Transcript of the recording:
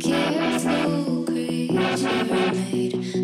Careful creature made